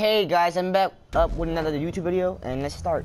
Hey guys, I'm back up with another YouTube video, and let's start.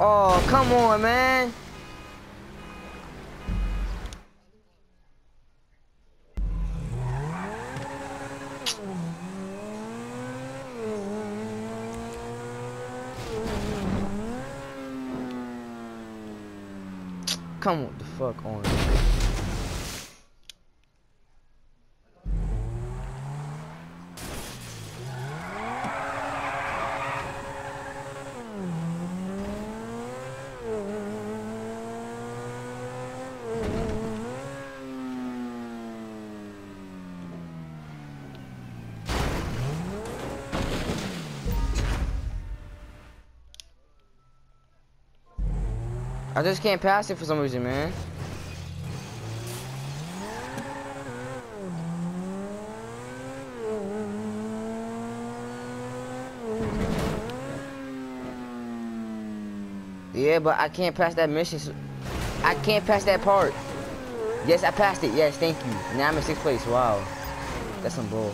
Oh, come on, man. Come on, the fuck on. I just can't pass it for some reason, man. Yeah, but I can't pass that mission. I can't pass that part. Yes, I passed it. Yes, thank you. Now I'm in sixth place. Wow. That's some bull.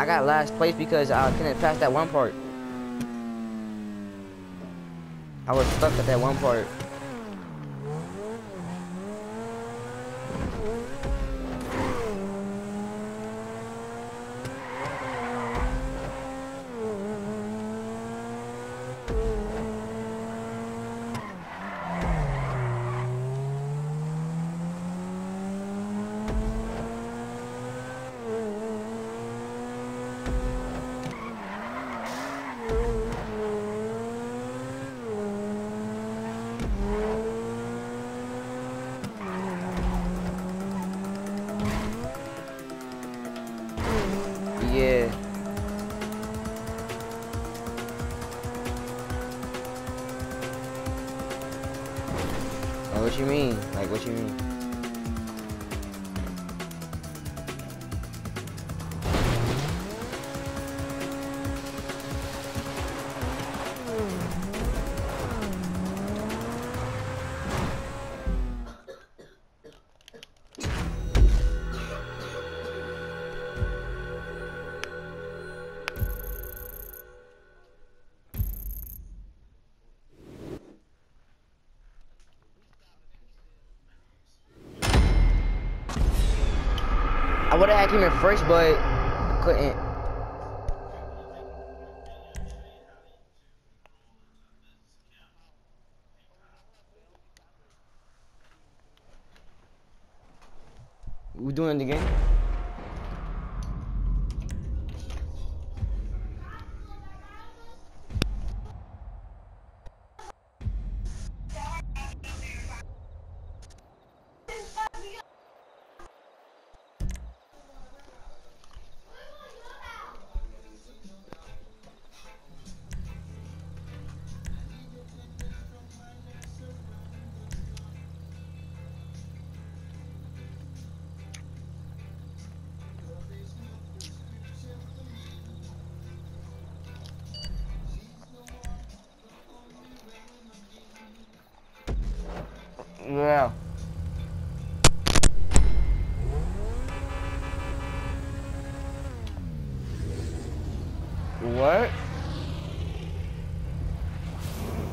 I got last place because I couldn't pass that one part. I was stuck at that one part. Yeah. What you mean? Like, what you mean? Him in first, but couldn't. We doing it again?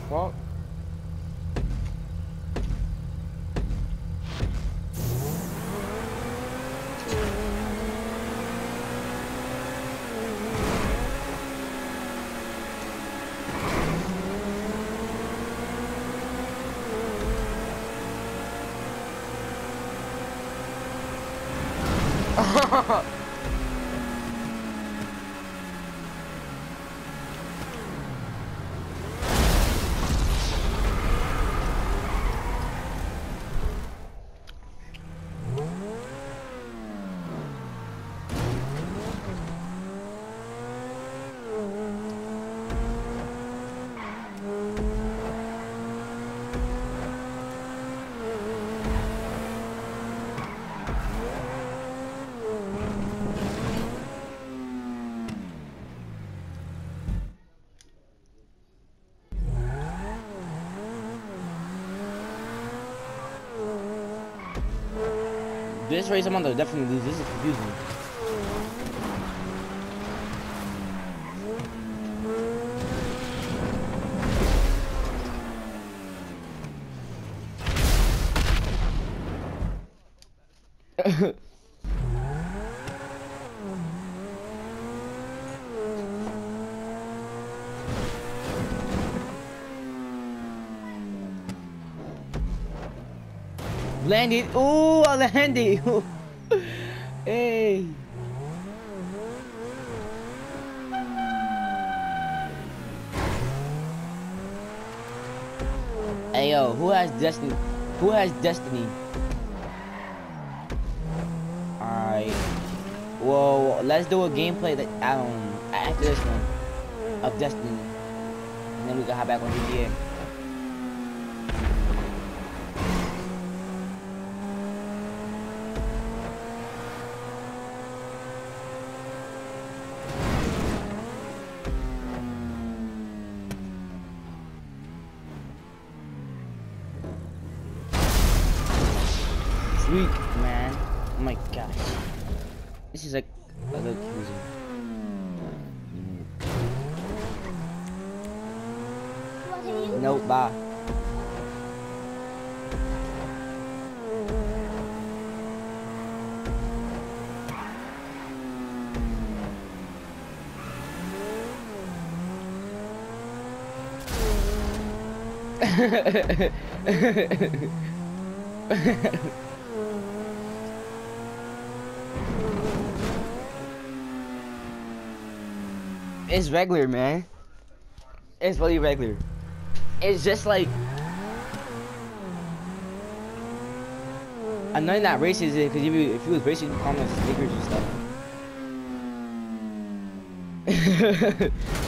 What? This race I'm on the definitely lose. This is confusing. Landed. Ooh, I landed. hey. Hey yo, who has destiny? Who has destiny? Alright. Well, let's do a gameplay that I um, after this one of Destiny. And then we can hop back on GTA. Sweet, man. Oh my gosh. This is like a little. Nope, bye. it's regular, man. It's really regular. It's just like I'm not not racist because if you if you was racist, you call them stickers and stuff.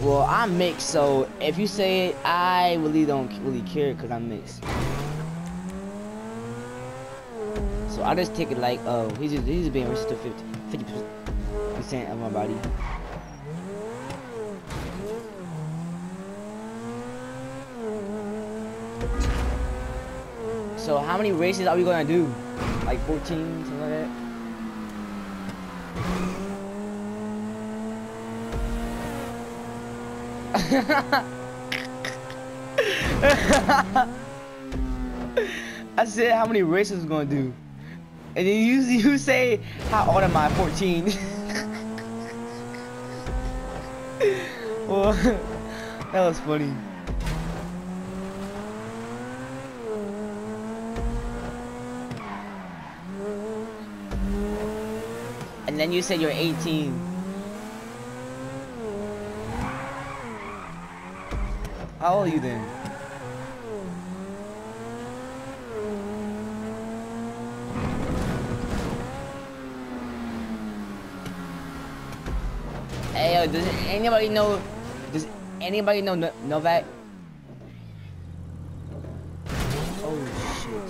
well, I'm mixed, so if you say it, I really don't really care because I'm mixed. So I just take it like, oh, he's he's being racist to 50 percent of my body. So how many races are we gonna do? Like 14, something like that? I said how many races gonna do. And then you you say how old am I? 14. well, that was funny. And then you said you're 18. How old are you then? Hey, yo, does anybody know? Does anybody know no Novak? Oh shit!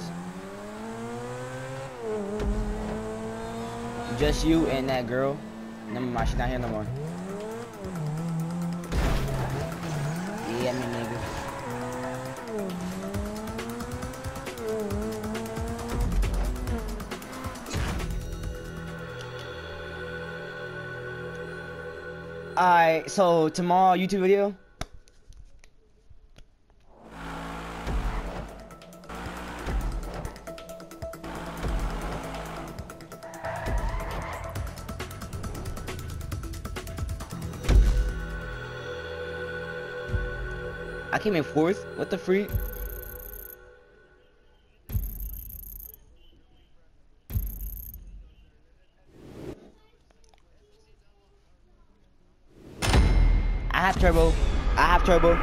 Just you and that girl. Never mind, she's not here no more. Alright, so tomorrow YouTube video. I came in fourth. What the freak? Turbo. I have turbo.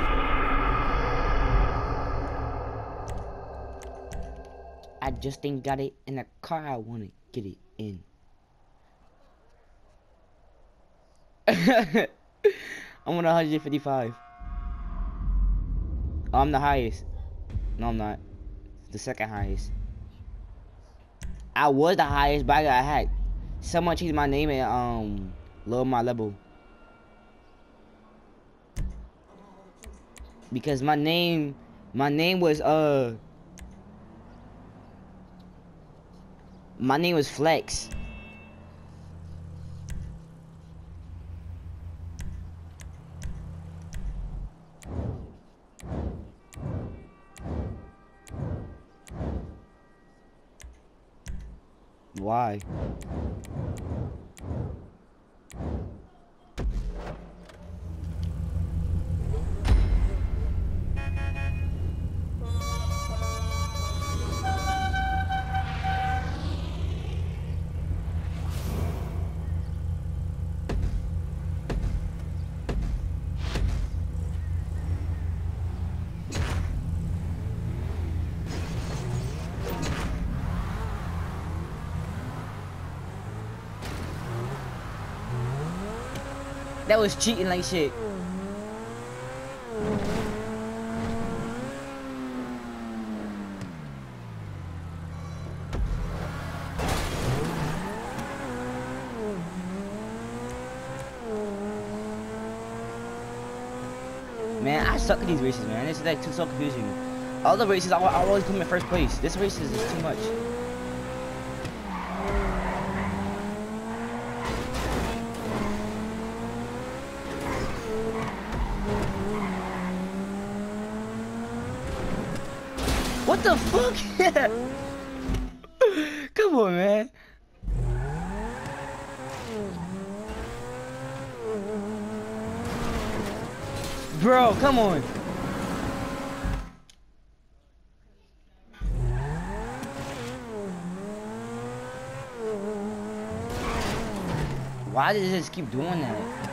I just ain't got it in the car I wanna get it in. I'm on 155. Oh, I'm the highest. No, I'm not. The second highest. I was the highest, but I got hacked. Someone changed my name and um lower my level. Because my name my name was uh my name was Flex. Why? That was cheating like shit. Man, I suck at these races, man. This is like too so confusing. All the races, I, I always come in first place. This race is just too much. What the fuck? Come on, man. Bro, come on. Why does just keep doing that?